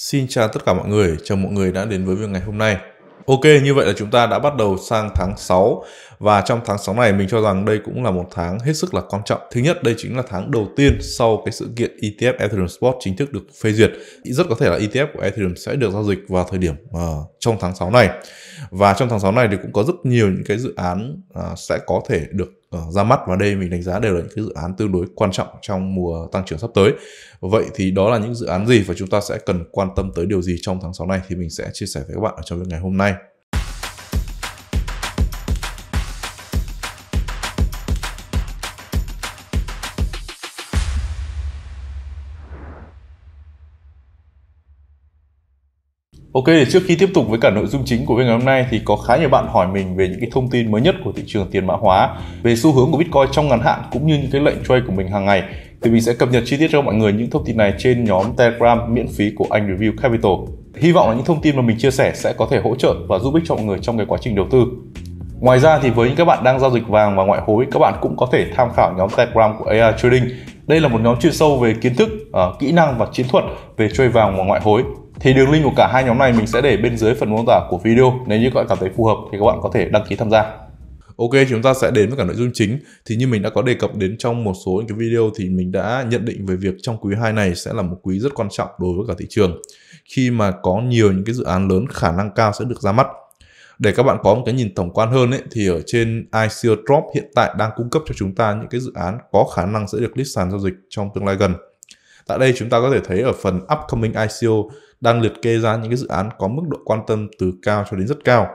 Xin chào tất cả mọi người, chào mọi người đã đến với việc ngày hôm nay. Ok, như vậy là chúng ta đã bắt đầu sang tháng 6 và trong tháng 6 này mình cho rằng đây cũng là một tháng hết sức là quan trọng. Thứ nhất, đây chính là tháng đầu tiên sau cái sự kiện ETF Ethereum Spot chính thức được phê duyệt. Rất có thể là ETF của Ethereum sẽ được giao dịch vào thời điểm uh, trong tháng 6 này. Và trong tháng 6 này thì cũng có rất nhiều những cái dự án uh, sẽ có thể được Ờ, ra mắt và đây mình đánh giá đều là những cái dự án tương đối quan trọng trong mùa tăng trưởng sắp tới. Vậy thì đó là những dự án gì và chúng ta sẽ cần quan tâm tới điều gì trong tháng 6 này thì mình sẽ chia sẻ với các bạn ở trong ngày hôm nay. Ok, trước khi tiếp tục với cả nội dung chính của video ngày hôm nay thì có khá nhiều bạn hỏi mình về những cái thông tin mới nhất của thị trường tiền mã hóa, về xu hướng của Bitcoin trong ngắn hạn cũng như những cái lệnh trade của mình hàng ngày. Thì mình sẽ cập nhật chi tiết cho mọi người những thông tin này trên nhóm Telegram miễn phí của anh Review Capital. Hy vọng là những thông tin mà mình chia sẻ sẽ có thể hỗ trợ và giúp ích cho mọi người trong cái quá trình đầu tư. Ngoài ra thì với những các bạn đang giao dịch vàng và ngoại hối, các bạn cũng có thể tham khảo nhóm Telegram của AI Trading. Đây là một nhóm chuyên sâu về kiến thức, uh, kỹ năng và chiến thuật về trade vàng và ngoại hối thì đường link của cả hai nhóm này mình sẽ để bên dưới phần mô tả của video nếu như các bạn cảm thấy phù hợp thì các bạn có thể đăng ký tham gia Ok, chúng ta sẽ đến với cả nội dung chính. Thì như mình đã có đề cập đến trong một số những cái video thì mình đã nhận định về việc trong quý 2 này sẽ là một quý rất quan trọng đối với cả thị trường. Khi mà có nhiều những cái dự án lớn khả năng cao sẽ được ra mắt. Để các bạn có một cái nhìn tổng quan hơn ấy, thì ở trên ICO Drop hiện tại đang cung cấp cho chúng ta những cái dự án có khả năng sẽ được list sàn giao dịch trong tương lai gần. Tại đây chúng ta có thể thấy ở phần Upcoming ICO đang liệt kê ra những cái dự án có mức độ quan tâm từ cao cho đến rất cao.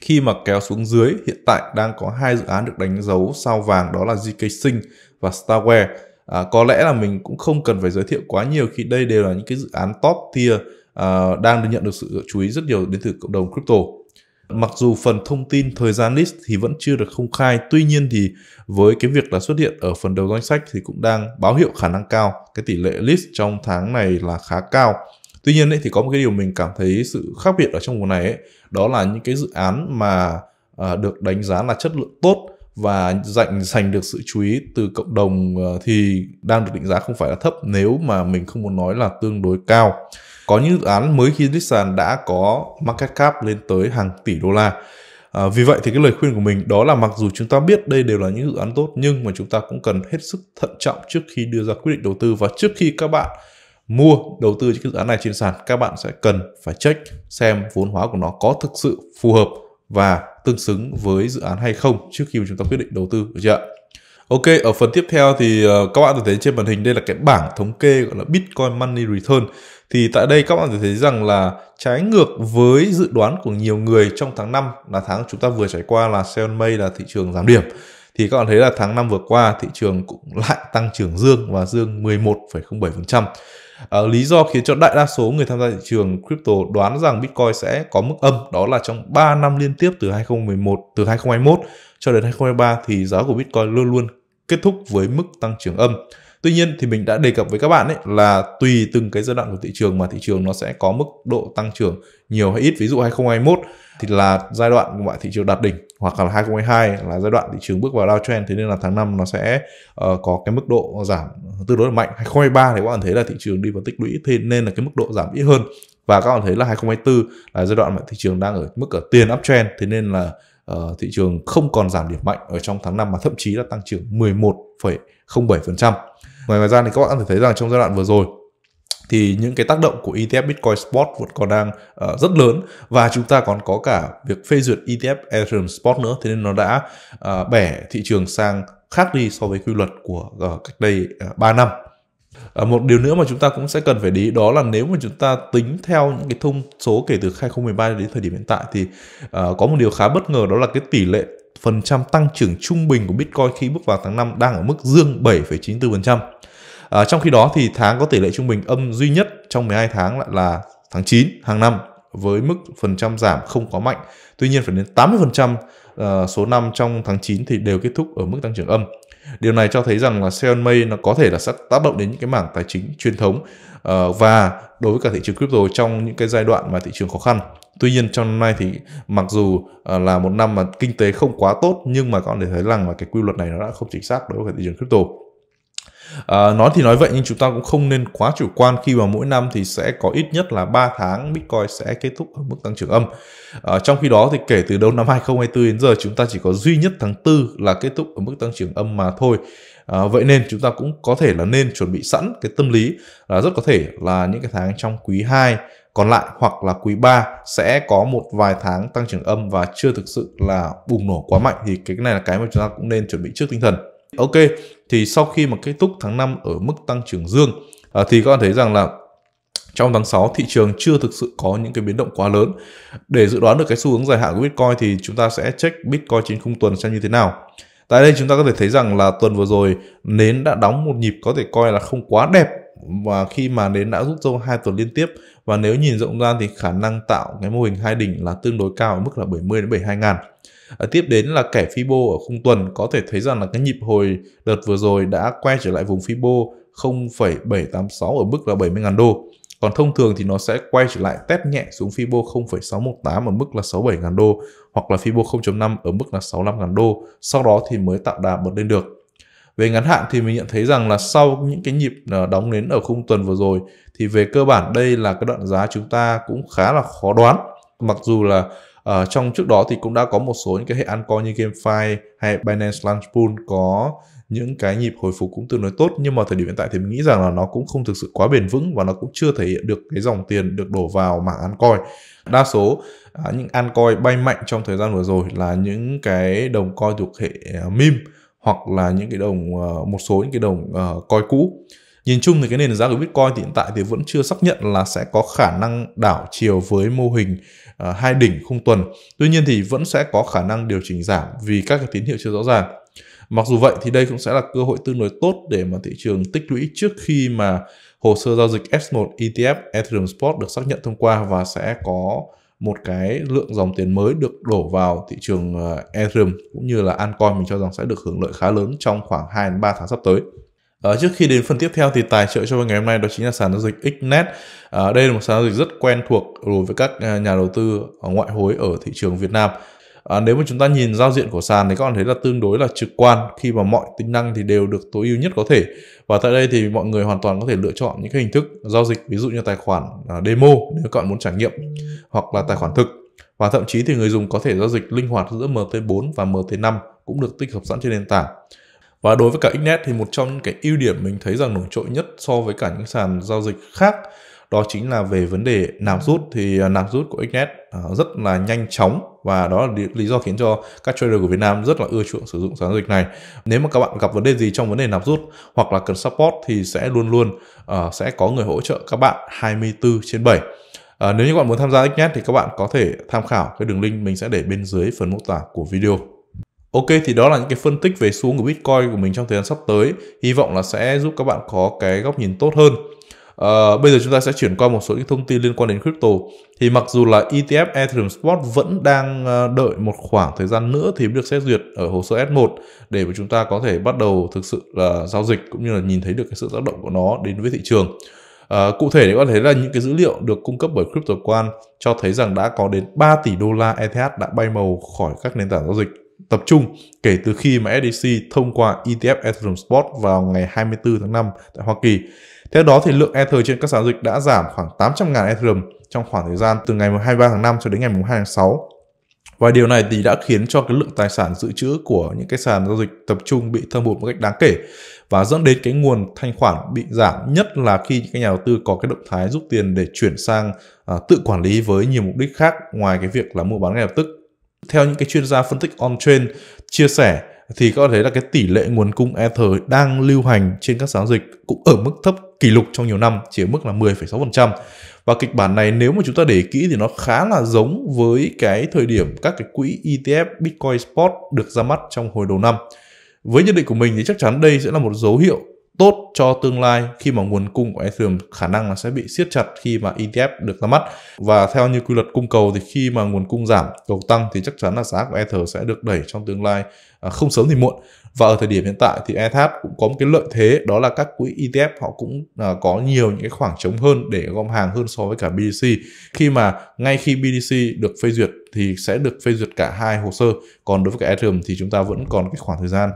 Khi mà kéo xuống dưới, hiện tại đang có hai dự án được đánh dấu sao vàng đó là GK Sinh và Starware. À, có lẽ là mình cũng không cần phải giới thiệu quá nhiều khi đây đều là những cái dự án top tier à, đang được nhận được sự chú ý rất nhiều đến từ cộng đồng crypto. Mặc dù phần thông tin thời gian list thì vẫn chưa được công khai, tuy nhiên thì với cái việc là xuất hiện ở phần đầu danh sách thì cũng đang báo hiệu khả năng cao. Cái tỷ lệ list trong tháng này là khá cao. Tuy nhiên ấy, thì có một cái điều mình cảm thấy sự khác biệt ở trong mùa này ấy, đó là những cái dự án mà uh, được đánh giá là chất lượng tốt và dành giành được sự chú ý từ cộng đồng uh, thì đang được định giá không phải là thấp nếu mà mình không muốn nói là tương đối cao. Có những dự án mới khi list sàn đã có market cap lên tới hàng tỷ đô la. À, vì vậy thì cái lời khuyên của mình đó là mặc dù chúng ta biết đây đều là những dự án tốt nhưng mà chúng ta cũng cần hết sức thận trọng trước khi đưa ra quyết định đầu tư và trước khi các bạn mua đầu tư cho cái dự án này trên sàn các bạn sẽ cần phải check xem vốn hóa của nó có thực sự phù hợp và tương xứng với dự án hay không trước khi mà chúng ta quyết định đầu tư được chưa Ok, ở phần tiếp theo thì ờ, các bạn có thấy trên màn hình đây là cái bảng thống kê gọi là Bitcoin Money Return. Thì tại đây các bạn có thể thấy rằng là trái ngược với dự đoán của nhiều người trong tháng 5 là tháng chúng ta vừa trải qua là sell May là thị trường giảm điểm. Thì các bạn thấy là tháng 5 vừa qua thị trường cũng lại tăng trưởng dương và dương 11,07%. À, lý do khiến cho đại đa số người tham gia thị trường crypto đoán rằng Bitcoin sẽ có mức âm đó là trong 3 năm liên tiếp từ 2011 từ 2021 cho đến 2023 thì giá của Bitcoin luôn luôn kết thúc với mức tăng trưởng âm. Tuy nhiên thì mình đã đề cập với các bạn ấy là tùy từng cái giai đoạn của thị trường mà thị trường nó sẽ có mức độ tăng trưởng nhiều hay ít. Ví dụ 2021 thì là giai đoạn mà thị trường đạt đỉnh hoặc là 2022 là giai đoạn thị trường bước vào downtrend. Thế nên là tháng 5 nó sẽ uh, có cái mức độ giảm tương đối là mạnh. 2023 thì các bạn thấy là thị trường đi vào tích lũy thế nên là cái mức độ giảm ít hơn. Và các bạn thấy là 2024 là giai đoạn mà thị trường đang ở mức ở tiền uptrend. Thế nên là uh, thị trường không còn giảm điểm mạnh ở trong tháng 5 mà thậm chí là tăng trưởng 11,07%. Ngoài ra thì các bạn có thể thấy rằng trong giai đoạn vừa rồi thì những cái tác động của ETF Bitcoin Spot vẫn còn đang uh, rất lớn và chúng ta còn có cả việc phê duyệt ETF Ethereum Spot nữa thế nên nó đã uh, bẻ thị trường sang khác đi so với quy luật của uh, cách đây uh, 3 năm. À, một điều nữa mà chúng ta cũng sẽ cần phải để ý đó là nếu mà chúng ta tính theo những cái thông số kể từ 2013 đến thời điểm hiện tại thì uh, có một điều khá bất ngờ đó là cái tỷ lệ phần trăm tăng trưởng trung bình của Bitcoin khi bước vào tháng 5 đang ở mức dương 7,94%. À, ờ, trong khi đó thì tháng có tỷ lệ trung bình âm duy nhất trong 12 tháng lại là tháng 9 hàng năm với mức phần trăm giảm không có mạnh. Tuy nhiên phải đến 80% uh, số năm trong tháng 9 thì đều kết thúc ở mức tăng trưởng âm. Điều này cho thấy rằng là sell May nó có thể là sẽ tác động đến những cái mảng tài chính truyền thống uh, và đối với cả thị trường crypto trong những cái giai đoạn mà thị trường khó khăn. Tuy nhiên trong năm nay thì mặc dù uh, là một năm mà kinh tế không quá tốt nhưng mà các bạn để thấy rằng là cái quy luật này nó đã không chính xác đối với cả thị trường crypto. À, nói thì nói vậy nhưng chúng ta cũng không nên quá chủ quan khi mà mỗi năm thì sẽ có ít nhất là 3 tháng Bitcoin sẽ kết thúc ở mức tăng trưởng âm. À, trong khi đó thì kể từ đầu năm 2024 đến giờ chúng ta chỉ có duy nhất tháng 4 là kết thúc ở mức tăng trưởng âm mà thôi. À, vậy nên chúng ta cũng có thể là nên chuẩn bị sẵn cái tâm lý là rất có thể là những cái tháng trong quý 2 còn lại hoặc là quý 3 sẽ có một vài tháng tăng trưởng âm và chưa thực sự là bùng nổ quá mạnh thì cái này là cái mà chúng ta cũng nên chuẩn bị trước tinh thần. Ok, thì sau khi mà kết thúc tháng 5 ở mức tăng trưởng dương à, thì các bạn thấy rằng là trong tháng 6 thị trường chưa thực sự có những cái biến động quá lớn. Để dự đoán được cái xu hướng dài hạn của Bitcoin thì chúng ta sẽ check Bitcoin trên khung tuần xem như thế nào. Tại đây chúng ta có thể thấy rằng là tuần vừa rồi nến đã đóng một nhịp có thể coi là không quá đẹp và khi mà nến đã rút dâu hai tuần liên tiếp và nếu nhìn rộng ra thì khả năng tạo cái mô hình hai đỉnh là tương đối cao ở mức là 70 đến 72 ngàn. À, tiếp đến là kẻ Fibo ở khung tuần có thể thấy rằng là cái nhịp hồi đợt vừa rồi đã quay trở lại vùng Fibo 0,786 ở mức là 70.000 đô. Còn thông thường thì nó sẽ quay trở lại test nhẹ xuống Fibo 0,618 ở mức là 67.000 đô hoặc là Fibo 0.5 ở mức là 65.000 đô. Sau đó thì mới tạo đà bật lên được. Về ngắn hạn thì mình nhận thấy rằng là sau những cái nhịp ờ, đóng nến ở khung tuần vừa rồi thì về cơ bản đây là cái đoạn giá chúng ta cũng khá là khó đoán. Mặc dù là uh, trong trước đó thì cũng đã có một số những cái hệ altcoin như GameFi hay Binance Launchpool có những cái nhịp hồi phục cũng tương đối tốt nhưng mà thời điểm hiện tại thì mình nghĩ rằng là nó cũng không thực sự quá bền vững và nó cũng chưa thể hiện được cái dòng tiền được đổ vào mảng altcoin đa số à, những altcoin bay mạnh trong thời gian vừa rồi là những cái đồng coin thuộc hệ uh, meme hoặc là những cái đồng uh, một số những cái đồng ờ, uh, coin cũ nhìn chung thì cái nền giá của bitcoin thì hiện tại thì vẫn chưa xác nhận là sẽ có khả năng đảo chiều với mô hình uh, hai đỉnh khung tuần tuy nhiên thì vẫn sẽ có khả năng điều chỉnh giảm vì các cái tín hiệu chưa rõ ràng Mặc dù vậy thì đây cũng sẽ là cơ hội tương đối tốt để mà thị trường tích lũy trước khi mà hồ sơ giao dịch S1 ETF Ethereum Spot được xác nhận thông qua và sẽ có một cái lượng dòng tiền mới được đổ vào thị trường ờ, Ethereum cũng như là Ancoin mình cho rằng sẽ được hưởng lợi khá lớn trong khoảng 2 đến 3 tháng sắp tới. À, trước khi đến phần tiếp theo thì tài trợ cho ngày hôm nay đó chính là sàn giao dịch Xnet. À, đây là một sàn giao dịch rất quen thuộc đối với các ờ, nhà đầu tư ngoại hối ở thị trường Việt Nam. À, nếu mà chúng ta nhìn giao diện của sàn thì các bạn thấy là tương đối là trực quan khi mà mọi tính năng thì đều được tối ưu nhất có thể và tại đây thì mọi người hoàn toàn có thể lựa chọn những cái hình thức giao dịch ví dụ như tài khoản à, demo nếu các bạn muốn trải nghiệm hoặc là tài khoản thực và thậm chí thì người dùng có thể giao dịch linh hoạt giữa MT4 và MT5 cũng được tích hợp sẵn trên nền tảng và đối với cả Xnet thì một trong những cái ưu điểm mình thấy rằng nổi trội nhất so với cả những sàn giao dịch khác đó chính là về vấn đề nạp rút thì à, nạp rút của Xnet à, rất là nhanh chóng và đó là lý do khiến cho các trader của Việt Nam rất là ưa chuộng sử dụng sàn giao dịch này. Nếu mà các bạn gặp vấn đề gì trong vấn đề nạp rút hoặc là cần support thì sẽ luôn luôn uh, sẽ có người hỗ trợ các bạn 24 trên 7. À, nếu như các bạn muốn tham gia Xnet thì các bạn có thể tham khảo cái đường link mình sẽ để bên dưới phần mô tả của video. Ok thì đó là những cái phân tích về xuống của Bitcoin của mình trong thời gian sắp tới. Hy vọng là sẽ giúp các bạn có cái góc nhìn tốt hơn. À, bây giờ chúng ta sẽ chuyển qua một số những thông tin liên quan đến crypto. Thì mặc dù là ETF Ethereum Spot vẫn đang ờ, đợi một khoảng thời gian nữa thì mới được xét duyệt ở hồ sơ S1 để mà chúng ta có thể bắt đầu thực sự là giao dịch cũng như là nhìn thấy được cái sự tác động của nó đến với thị trường. À, cụ thể thì có thể là những cái dữ liệu được cung cấp bởi CryptoQuant cho thấy rằng đã có đến 3 tỷ đô la ETH đã bay màu khỏi các nền tảng giao dịch tập trung kể từ khi mà SEC thông qua ETF Ethereum Spot vào ngày 24 tháng 5 tại Hoa Kỳ. Theo đó thì lượng Ether trên các sàn dịch đã giảm khoảng 800.000 Ethereum trong khoảng thời gian từ ngày 23 tháng 5 cho đến ngày 2 tháng 6. Và điều này thì đã khiến cho cái lượng tài sản dự trữ của những cái sàn giao dịch tập trung bị thâm hụt một cách đáng kể và dẫn đến cái nguồn thanh khoản bị giảm nhất là khi những cái nhà đầu tư có cái động thái rút tiền để chuyển sang uh, tự quản lý với nhiều mục đích khác ngoài cái việc là mua bán ngay lập tức. Theo những cái chuyên gia phân tích on-chain chia sẻ thì có thể là cái tỷ lệ nguồn cung Ether đang lưu hành trên các sàn dịch cũng ở mức thấp kỷ lục trong nhiều năm, chỉ ở mức là 10,6%. Và kịch bản này nếu mà chúng ta để kỹ thì nó khá là giống với cái thời điểm các cái quỹ ETF Bitcoin Spot được ra mắt trong hồi đầu năm. Với nhận định của mình thì chắc chắn đây sẽ là một dấu hiệu tốt cho tương lai khi mà nguồn cung của Ethereum khả năng là sẽ bị siết chặt khi mà ETF được ra mắt. Và theo như quy luật cung cầu thì khi mà nguồn cung giảm, cầu tăng thì chắc chắn là giá của Ether sẽ được đẩy trong tương lai à, không sớm thì muộn. Và ở thời điểm hiện tại thì ETH cũng có một cái lợi thế, đó là các quỹ ETF họ cũng à, có nhiều những cái khoảng trống hơn để gom hàng hơn so với cả BTC khi mà ngay khi BTC được phê duyệt thì sẽ được phê duyệt cả hai hồ sơ, còn đối với cả Ethereum thì chúng ta vẫn còn cái khoảng thời gian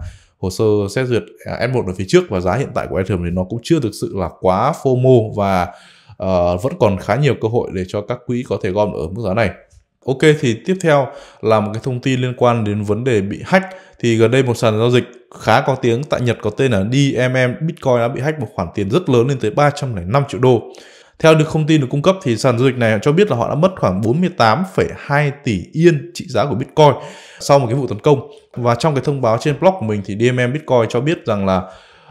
hồ sơ xét duyệt à, S1 ở phía trước và giá hiện tại của Ethereum thì nó cũng chưa thực sự là quá FOMO và uh, vẫn còn khá nhiều cơ hội để cho các quỹ có thể gom ở mức giá này. Ok thì tiếp theo là một cái thông tin liên quan đến vấn đề bị hack thì gần đây một sàn giao dịch khá có tiếng tại Nhật có tên là DMM Bitcoin đã bị hack một khoản tiền rất lớn lên tới 305 triệu đô. Theo được thông tin được cung cấp thì sàn giao dịch này cho biết là họ đã mất khoảng 48,2 tỷ yên trị giá của Bitcoin sau một cái vụ tấn công. Và trong cái thông báo trên blog của mình thì DMM Bitcoin cho biết rằng là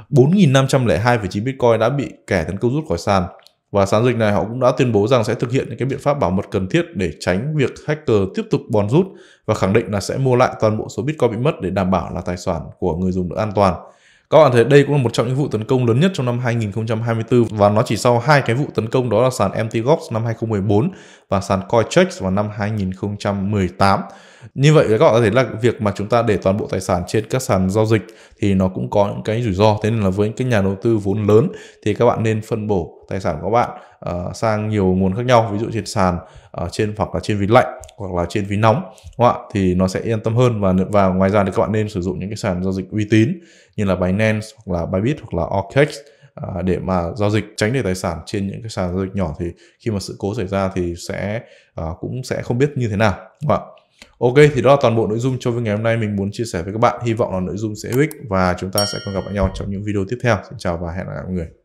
4.502,9 Bitcoin đã bị kẻ tấn công rút khỏi sàn. Và sàn dịch này họ cũng đã tuyên bố rằng sẽ thực hiện những cái biện pháp bảo mật cần thiết để tránh việc hacker tiếp tục bòn rút và khẳng định là sẽ mua lại toàn bộ số Bitcoin bị mất để đảm bảo là tài sản của người dùng được an toàn. Các bạn thấy đây cũng là một trong những vụ tấn công lớn nhất trong năm 2024 và nó chỉ sau hai cái vụ tấn công đó là sàn MTGOX năm 2014 và sàn Coincheck vào năm 2018. Như vậy các bạn có thể là việc mà chúng ta để toàn bộ tài sản trên các sàn giao dịch thì nó cũng có những cái rủi ro. Thế nên là với những cái nhà đầu tư vốn lớn thì các bạn nên phân bổ tài sản của các bạn uh, sang nhiều nguồn khác nhau, ví dụ trên sàn, uh, trên hoặc là trên ví lạnh hoặc là trên ví nóng, đúng không ạ? Thì nó sẽ yên tâm hơn và và ngoài ra thì các bạn nên sử dụng những cái sàn giao dịch uy tín như là Binance hoặc là Bybit hoặc là OKX À, ờ, để mà giao dịch tránh để tài sản trên những cái sàn giao dịch nhỏ thì khi mà sự cố xảy ra thì sẽ à, cũng sẽ không biết như thế nào đúng không ạ Ok, thì đó là toàn bộ nội dung cho ngày hôm nay. Mình muốn chia sẻ với các bạn. Hy vọng là nội dung sẽ hữu ích và chúng ta sẽ còn gặp lại nhau trong những video tiếp theo. Xin chào và hẹn gặp lại mọi người.